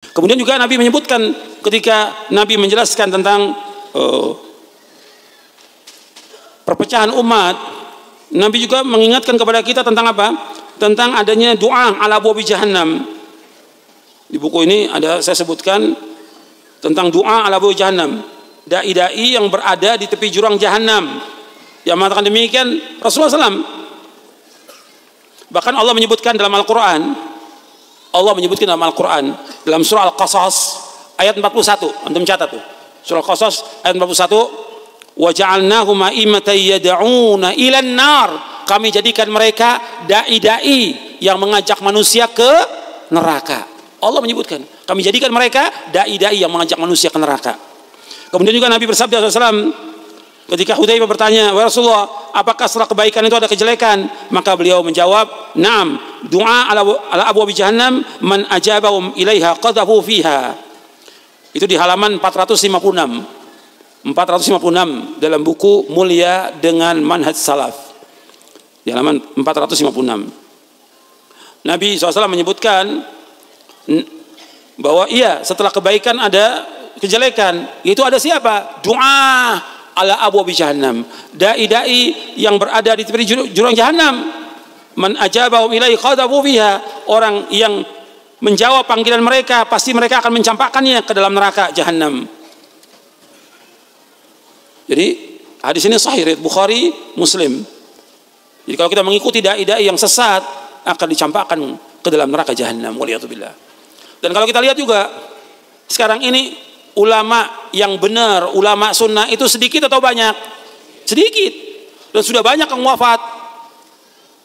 Kemudian juga Nabi menyebutkan ketika Nabi menjelaskan tentang uh, perpecahan umat, Nabi juga mengingatkan kepada kita tentang apa? Tentang adanya doa ala bubi jahannam. Di buku ini ada saya sebutkan tentang doa ala bubi jahannam. Dai-dai yang berada di tepi jurang jahannam. Yang mengatakan demikian Rasulullah SAW. Bahkan Allah menyebutkan dalam Al-Quran. Allah menyebutkan dalam Al-Quran. Dalam surah Al-Qasas ayat 41. Antum catat tuh. Surah Al-Qasas ayat 41. Waja'alnahum a'immatan yad'una ilan nar. Kami jadikan mereka dai-dai yang mengajak manusia ke neraka. Allah menyebutkan, kami jadikan mereka dai-dai yang mengajak manusia ke neraka. Kemudian juga Nabi bersabda SAW, ketika Hudzaifah bertanya, "Wa Rasulullah, apakah setelah kebaikan itu ada kejelekan?" Maka beliau menjawab, "Naam, doa ala ala abu jahannam man ajabahum ilaiha qadhafu fiha." Itu di halaman 456. 456 dalam buku Mulia dengan Manhaj Salaf. Di halaman 456. Nabi SAW menyebutkan bahwa iya setelah kebaikan ada kejelekan. Itu ada siapa? Doa ala abu jahannam. Dai-dai yang berada di tepi jurang jahannam. Man ajabahu ilai khadabu fiha. Orang yang menjawab panggilan mereka pasti mereka akan mencampakkannya ke dalam neraka jahannam. Jadi hadis ini sahih Bukhari, Muslim. Jadi kalau kita mengikuti dai-dai yang sesat akan dicampakkan ke dalam neraka jahanam waliyatubillah. Dan kalau kita lihat juga sekarang ini ulama yang benar, ulama sunnah itu sedikit atau banyak? Sedikit. Dan sudah banyak yang wafat.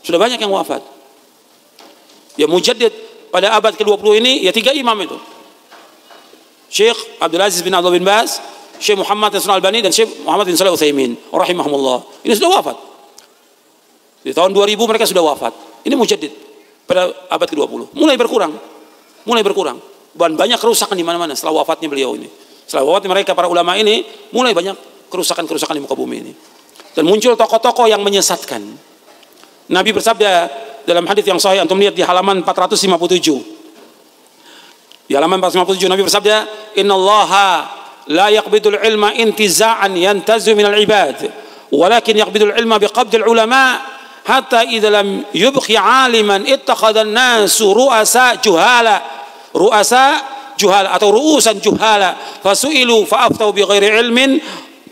Sudah banyak yang wafat. Ya mujaddid pada abad ke-20 ini ya tiga imam itu. Syekh Abdul Aziz bin Abdul bin Baz, Syekh Muhammad Nasrul Albani dan Syekh Muhammad bin Salih Utsaimin rahimahumullah. Ini sudah wafat. Di tahun 2000 mereka sudah wafat. Ini mujaddid pada abad ke-20. Mulai berkurang. Mulai berkurang. Dan banyak kerusakan di mana-mana setelah wafatnya beliau ini. Setelah wafatnya mereka para ulama ini mulai banyak kerusakan-kerusakan di muka bumi ini. Dan muncul tokoh-tokoh yang menyesatkan. Nabi bersabda dalam hadis yang sahih antum lihat di halaman 457. Di halaman 457 Nabi bersabda, "Innallaha la yaqbidul ilma intiza'an yantazu minal ibad, walakin yaqbidul ilma biqabdil ulama hatta idza lam yubqi 'aliman ittakhadha an-nasu ru'asa juhala." Ru'asa juhala atau ru'usan juhala fasu'ilu fa'aftau bighairi ilmin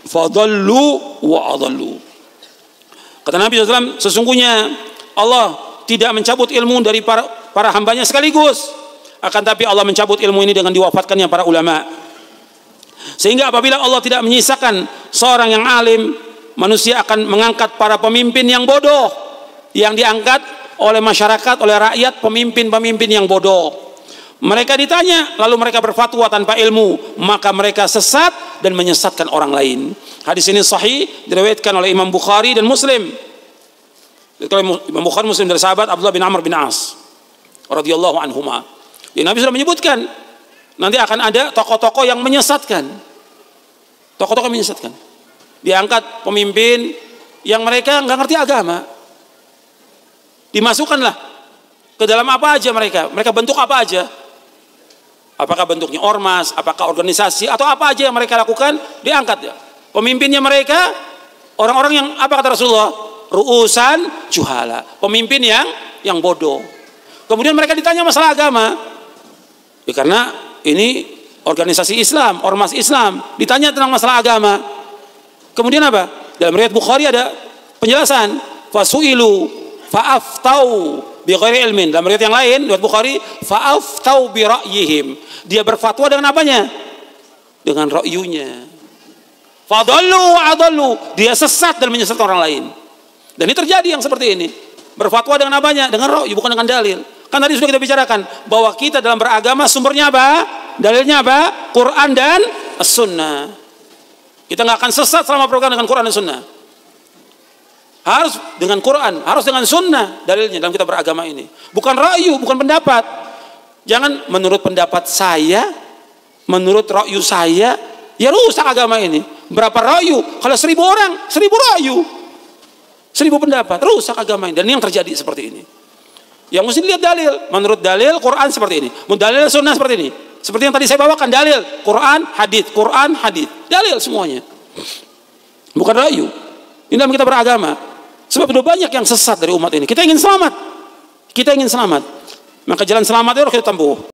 fadallu wa adallu. Kata Nabi SAW, sesungguhnya Allah tidak mencabut ilmu dari para, para hambanya sekaligus. Akan tapi Allah mencabut ilmu ini dengan diwafatkannya para ulama. Sehingga apabila Allah tidak menyisakan seorang yang alim, manusia akan mengangkat para pemimpin yang bodoh. Yang diangkat oleh masyarakat, oleh rakyat, pemimpin-pemimpin yang bodoh. Mereka ditanya, lalu mereka berfatwa tanpa ilmu, maka mereka sesat dan menyesatkan orang lain. Hadis ini sahih diriwayatkan oleh Imam Bukhari dan Muslim. Imam Bukhari Muslim dari sahabat Abdullah bin Amr bin As radhiyallahu anhuma. Ya, Nabi sudah menyebutkan nanti akan ada tokoh-tokoh yang menyesatkan. Tokoh-tokoh menyesatkan. Diangkat pemimpin yang mereka nggak ngerti agama. Dimasukkanlah ke dalam apa aja mereka. Mereka bentuk apa aja. Apakah bentuknya ormas, apakah organisasi, atau apa aja yang mereka lakukan, diangkat ya. Pemimpinnya mereka, orang-orang yang, apa kata Rasulullah? Ruusan juhala. Pemimpin yang yang bodoh. Kemudian mereka ditanya masalah agama. Ya karena ini organisasi Islam, ormas Islam. Ditanya tentang masalah agama. Kemudian apa? Dalam riwayat Bukhari ada penjelasan. Fasu'ilu fa'aftau bi ilmin. Dalam riwayat yang lain, riwayat Bukhari, fa'aftau bi ra'yihim. Dia berfatwa dengan apanya? Dengan ra'yunya. Fadallu adallu. Dia sesat dan menyesatkan orang lain. Dan ini terjadi yang seperti ini. Berfatwa dengan apanya? Dengan ra'yu, bukan dengan dalil. Kan tadi sudah kita bicarakan bahwa kita dalam beragama sumbernya apa? Dalilnya apa? Quran dan As-Sunnah. Kita nggak akan sesat selama program dengan Quran dan Sunnah. Harus dengan Quran, harus dengan Sunnah dalilnya dalam kita beragama ini. Bukan ra'yu, bukan pendapat. Jangan menurut pendapat saya, menurut ra'yu saya, ya rusak agama ini. Berapa ra'yu? Kalau seribu orang, seribu ra'yu. Seribu pendapat, rusak agama ini. Dan ini yang terjadi seperti ini. Yang mesti lihat dalil. Menurut dalil Quran seperti ini. Menurut dalil sunnah seperti ini. Seperti yang tadi saya bawakan dalil, Quran, hadis, Quran, hadis. Dalil semuanya. Bukan rayu. Ini dalam kita beragama. Sebab sudah banyak yang sesat dari umat ini. Kita ingin selamat. Kita ingin selamat. Maka jalan selamat itu harus kita tempuh.